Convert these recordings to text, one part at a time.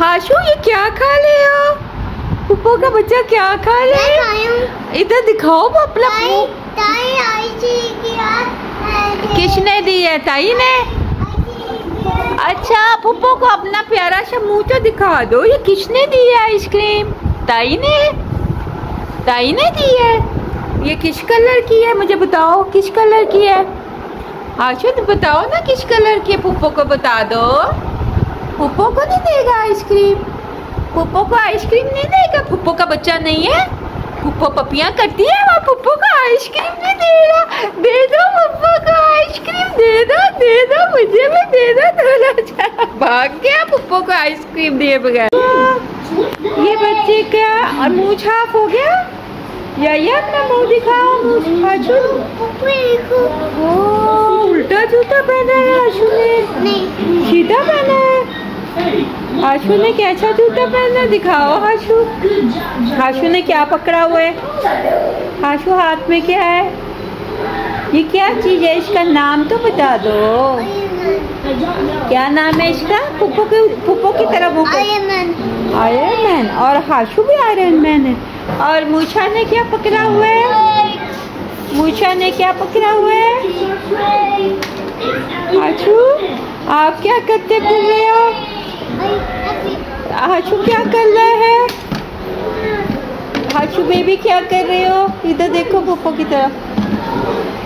हाशू ये क्या खा ले हो? पुप्पो का बच्चा क्या खा ले इधर दिखाओ अपना किसने दी है? ताई ने? अच्छा पुप्पो को अपना प्यारा सा मुँह तो दिखा दो। ये किसने दी है आइसक्रीम? ताई ने? ताई ने दी है? ये किस कलर की है? मुझे बताओ किस कलर की है? आशु तो बताओ ना किस कलर की है? पुप्पो को बता दो। पुप्पो को नहीं देगा आइसक्रीम? पुप्पो को आइसक्रीम नहीं देगा? पुप्पो का बच्चा नहीं है? पुप्पो पपियाँ करती है वहाँ पुप्पो को आइसक्रीम नहीं दे रहा दे दो पुप्पो को आइसक्रीम दे दो दे दो मुझे भी दे दो थोड़ा भाग गया पुप्पो को आइसक्रीम दिए बगैर। ये बच्चे क्या और मुँह छाप हो गया? या ये अपना मुँह दिखाओ मुँह उल्टा जूता पहना है आशु ने सीधा पहना है? आशु ने कैसा जूता पहना? दिखाओ आशु आशु ने क्या पकड़ा हुआ है? आशु हाथ में क्या है? ये क्या चीज़ है? इसका नाम तो बता दो। क्या नाम है इसका? पुप्पो के पुप्पो की तरह वो आयरन मैन और हाशु भी आयरन मैन है। और मूछा ने क्या पकड़ा हुआ है? मूछा ने क्या पकड़ा हुआ है? आशु आप क्या करते फिर रहे हो? हाशु क्या कर रहा है? हाशु बेबी क्या कर रहे हो? इधर देखो पुप्पो की तरफ़।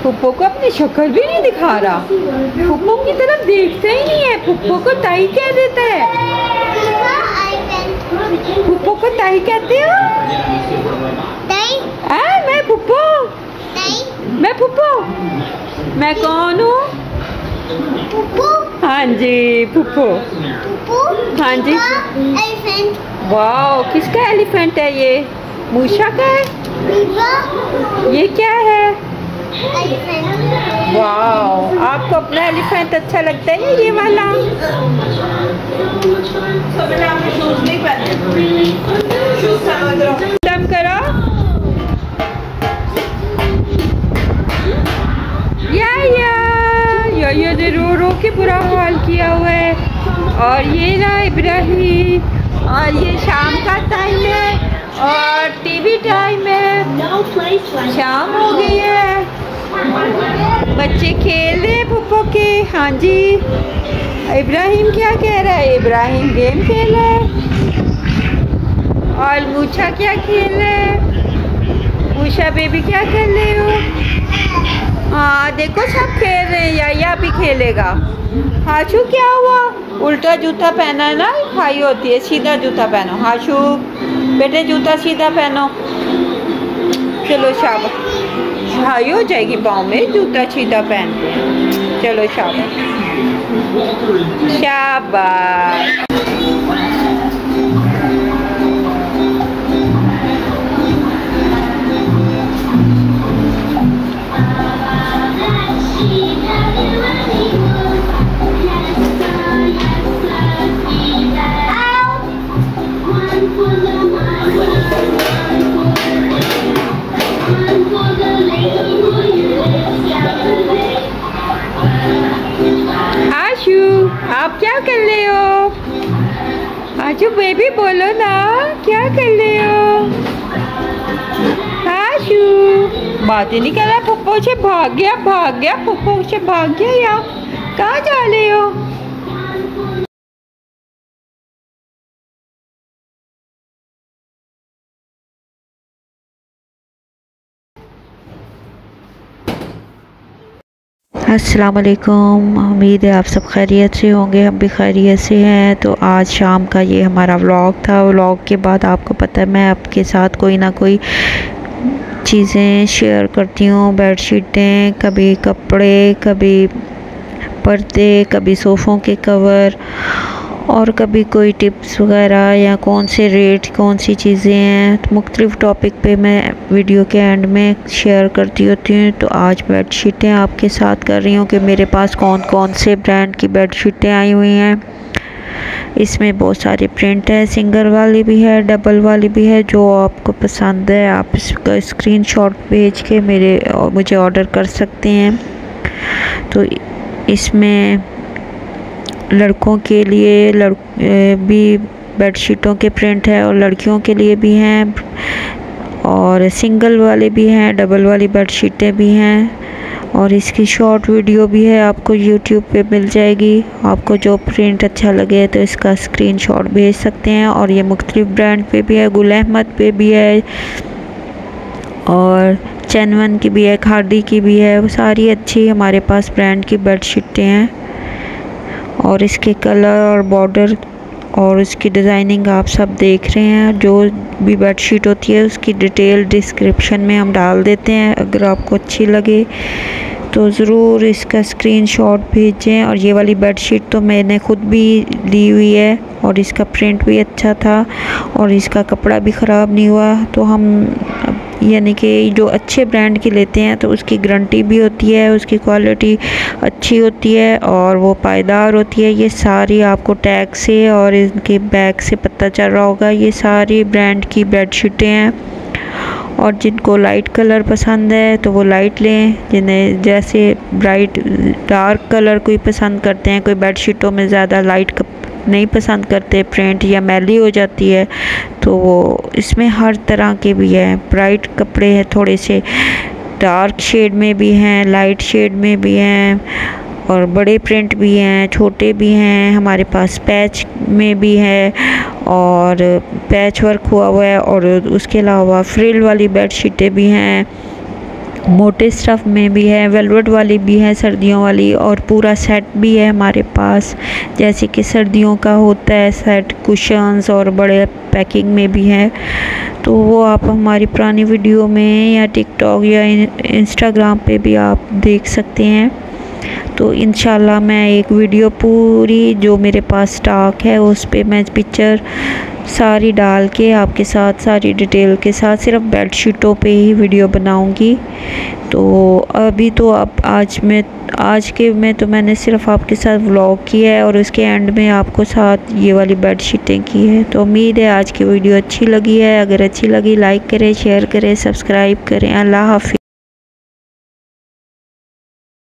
पुप्पो को अपनी शक्ल भी नहीं दिखा रहा। पुप्पो की तरफ़ देखता ही नहीं है। पुप्पो को ताई कह देता है? पुप्पो को ताई कहते हो? आ, मैं पुप्पो मैं पुप्पो मैं कौन हूँ? हाँ जी पुप्पो हाँ जी वाह किसका एलिफेंट है ये मूशा का है ये क्या है वाह आपको अपना एलिफेंट अच्छा लगता है ये वाला दम करो हुआ है और ये रहा इब्राहिम, और ये शाम का टाइम है, और टीवी टाइम है। शाम हो गई है। बच्चे खेल रहे पुप्पो के। हाँ जी। इब्राहिम क्या कह रहा है? इब्राहिम गेम खेल रहा है। और मूछा क्या खेल रहा है? मूछा बेबी क्या कर रहे हो? हाँ देखो सब खेल रहे हैं। या या भी खेलेगा। हाशू, क्या हुआ? उल्टा जूता पहना है ना? खाई होती है, सीधा जूता पहनो। हाशू, बेटे, जूता सीधा पहनो। चलो, शाबाश। खाई हो जाएगी पाँव में, जूता सीधा पहन हैं चलो, शाबाश। शाबाश। आप क्या कर रहे हो? आजू बेबी बोलो ना, क्या कर रहे हो? आशू, बात नहीं कर रहा पप्पो से भाग गया भाग गया पप्पो से भाग गया यहाँ। कहाँ जा रहे हो? अस्सलाम वालेकुम उम्मीद है आप सब खैरियत से होंगे, हम भी खैरियत से हैं। तो आज शाम का ये हमारा व्लॉग था। व्लॉग के बाद आपको पता है, मैं आपके साथ कोई ना कोई चीज़ें शेयर करती हूँ। बेड शीटें कभी कपड़े, कभी पर्दे, कभी सोफ़ों के कवर और कभी कोई टिप्स वगैरह या कौन से रेट कौन सी चीज़ें हैं तो मुख्तलिफ़ टॉपिक पे मैं वीडियो के एंड में शेयर करती होती हूँ। तो आज बेड शीटें आपके साथ कर रही हूँ कि मेरे पास कौन कौन से ब्रांड की बेड शीटें आई हुई हैं। इसमें बहुत सारे प्रिंट है सिंगल वाली भी है डबल वाली भी है, जो आपको पसंद है, आप इसका स्क्रीनशॉट भेज के मेरे, मुझे ऑर्डर कर सकते हैं। तो इसमें लड़कों के लिए लड़ भी बेड शीटों के प्रिंट है और लड़कियों के लिए भी हैं। और सिंगल वाले भी हैं, डबल वाली बेड शीटें भी हैं। और इसकी शॉर्ट वीडियो भी है, आपको यूट्यूब पे मिल जाएगी। आपको जो प्रिंट अच्छा लगे तो इसका स्क्रीनशॉट भेज सकते हैं। और ये मुख्तलिफ़ ब्रांड पे भी है, गुल अहमद पे भी है। और चैनवन की भी है खादी की भी है। वो सारी अच्छी हमारे पास ब्रांड की बेड शीटें हैं। और इसके कलर और बॉर्डर और उसकी डिज़ाइनिंग आप सब देख रहे हैं। जो भी बेडशीट होती है, उसकी डिटेल डिस्क्रिप्शन में हम डाल देते हैं, अगर आपको अच्छी लगे तो ज़रूर इसका स्क्रीनशॉट भेजें। और ये वाली बेडशीट तो मैंने ख़ुद भी ली हुई है और इसका प्रिंट भी अच्छा था और इसका कपड़ा भी ख़राब नहीं हुआ तो हम यानी कि जो अच्छे ब्रांड की लेते हैं तो उसकी गारंटी भी होती है, उसकी क्वालिटी अच्छी होती है और वो पायदार होती है। ये सारी आपको टैग से और इनके बैग से पता चल रहा होगा। ये सारी ब्रांड की बेडशीटें हैं और जिनको लाइट कलर पसंद है तो वो लाइट लें। जिन्हें जैसे ब्राइट डार्क कलर कोई पसंद करते हैं, कोई बेडशीटों में ज़्यादा लाइट नहीं पसंद करते प्रिंट या मैली हो जाती है तो इसमें हर तरह के भी हैं। ब्राइट कपड़े हैं, थोड़े से डार्क शेड में भी हैं लाइट शेड में भी हैं, और बड़े प्रिंट भी हैं, छोटे भी हैं, हमारे पास पैच में भी है, और पैच वर्क हुआ हुआ है, और उसके अलावा फ्रिल वाली बेड शीटें भी हैं। मोटे स्टफ़ में भी है, वेलवेट वाली भी है, सर्दियों वाली और पूरा सेट भी है हमारे पास। जैसे कि सर्दियों का होता है सेट कुशंस और बड़े पैकिंग में भी है। तो वो आप हमारी पुरानी वीडियो में या टिकटॉक या इंस्टाग्राम पे भी आप देख सकते हैं। तो इन मैं एक वीडियो पूरी जो मेरे पास स्टॉक है, उस पर मैं पिक्चर सारी डाल के आपके साथ, सारी डिटेल के साथ सिर्फ़ बेड शीटों पर ही वीडियो बनाऊँगी। तो अभी तो आप, आज में, आज के में तो मैंने सिर्फ़ आपके साथ व्लॉग किया है और उसके एंड में आपको साथ ये वाली बेड शीटें की है। तो उम्मीद है आज की वीडियो अच्छी लगी है। अगर अच्छी लगी लाइक करें शेयर करें सब्सक्राइब करें। अल्लाह हाफि